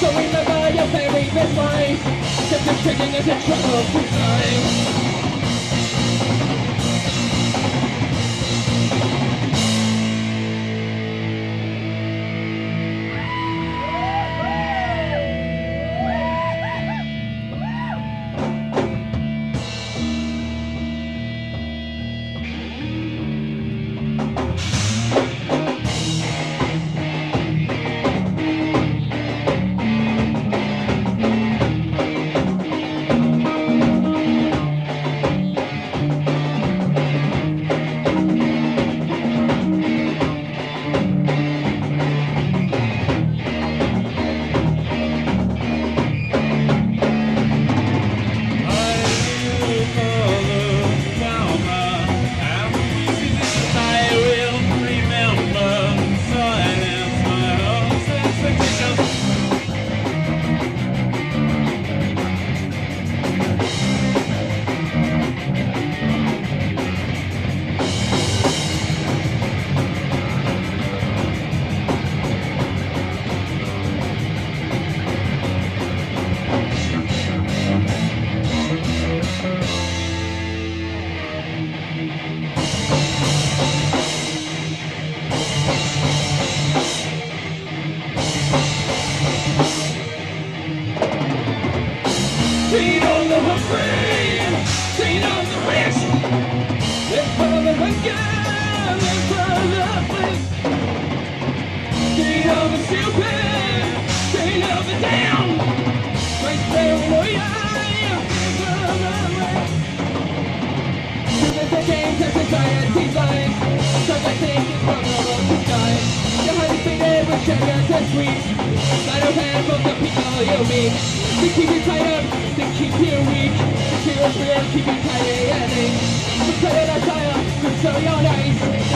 So remember your very best life. Just the tricking is a trouble to time. Keep you up, they keep you weak. They keep you fear, keep you tight and 手要亮一。